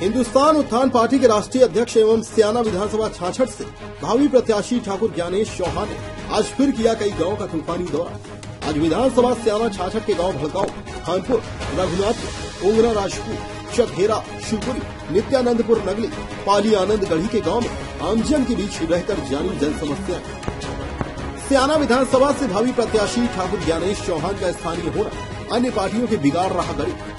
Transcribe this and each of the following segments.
हिंदुस्तान उत्थान पार्टी के राष्ट्रीय अध्यक्ष एवं सियाना विधानसभा छाछठ से भावी प्रत्याशी ठाकुर ज्ञानेश चौहान ने आज फिर किया कई गाँव का तूफानी दौरा। आज विधानसभा सियाना छाछठ के गाँव भड़काऊ, खानपुर, रघुनाथपुर, उंगरा राजपूत चकहेरा शिवपुरी, नित्यानंदपुर, नगली, पाली आनंद गढ़ी के गाँव में आमजन के बीच रहकर जानी जन समस्या सियाना विधानसभा ऐसी भावी प्रत्याशी ठाकुर ज्ञानेश चौहान का स्थानीय होना अन्य पार्टियों के बिगाड़ रहा गणित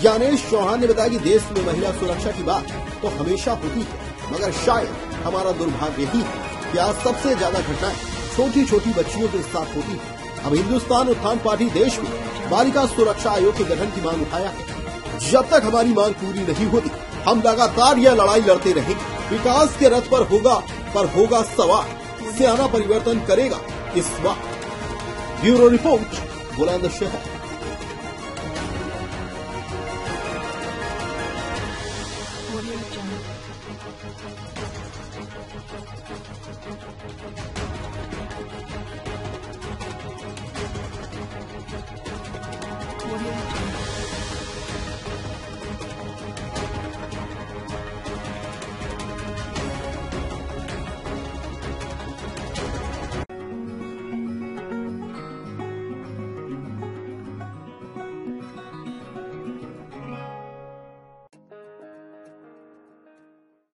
ज्ञानेश चौहान ने बताया कि देश में महिला सुरक्षा की बात तो हमेशा होती है, मगर शायद हमारा दुर्भाग्य ही है कि आज सबसे ज़्यादा घटनाएँ छोटी छोटी बच्चियों के साथ होती है। अब हिंदुस्तान उत्थान पार्टी देश में बालिका सुरक्षा आयोग के गठन की मांग उठाया है। जब तक हमारी मांग पूरी नहीं होती, हम लगातार यह लड़ाई लड़ते रहेंगे। विकास के रथ पर होगा पर होगा सवार सियाना परिवर्तन करेगा इस बार bureau report, Bulandshahr. Audio Jungle.